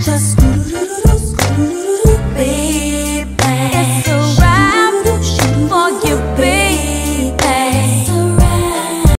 just do do.